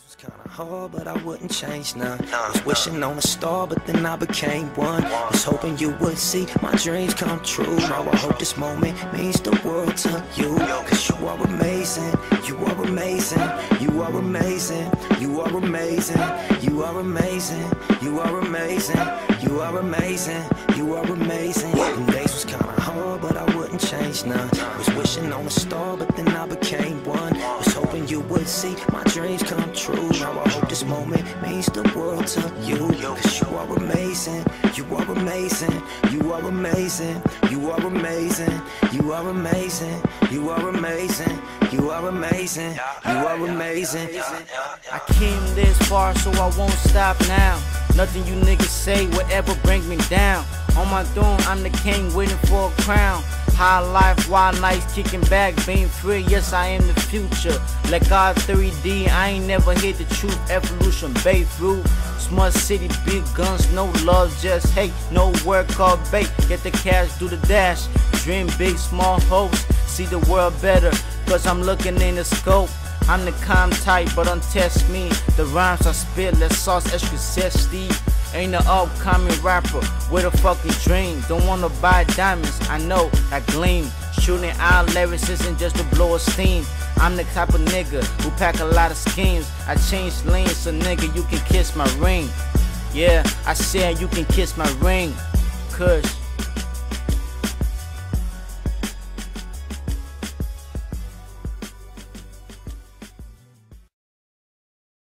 Days was kinda hard, but I wouldn't change none. Was wishing on a star, but then I became one. Was hoping you would see my dreams come true. Now I hope this moment means the world to you. Cause you are amazing, you are amazing, you are amazing, you are amazing, you are amazing, you are amazing, you are amazing, you are amazing. Them days was kinda hard, but I wouldn't change none. Was wishing on a star, but then I became one. See my dreams come true. Now I hope this moment means the world to you. Cause you are amazing, you are amazing, you are amazing, you are amazing, you are amazing, you are amazing, you are amazing, you are amazing. I came this far, so I won't stop now. Nothing you niggas say will ever bring me down. On my throne, I'm the king waiting for a crown. High life, wild nights, kicking back, being free. Yes, I am the future. Like God 3D, I ain't never hit the truth. Evolution, through. Smart city, big guns, no love, just hate. No work or bait. Get the cash, do the dash. Dream big, small hopes. See the world better, cause I'm looking in the scope. I'm the calm type, but don't test me. The rhymes I spit, let sauce extra zesty. Ain't an upcoming rapper with a fucking dream. Don't wanna buy diamonds, I know that gleam. Shooting out lyrics isn't just to blow a steam. I'm the type of nigga who pack a lot of schemes. I change lanes so nigga you can kiss my ring. Yeah, I said you can kiss my ring. Kush.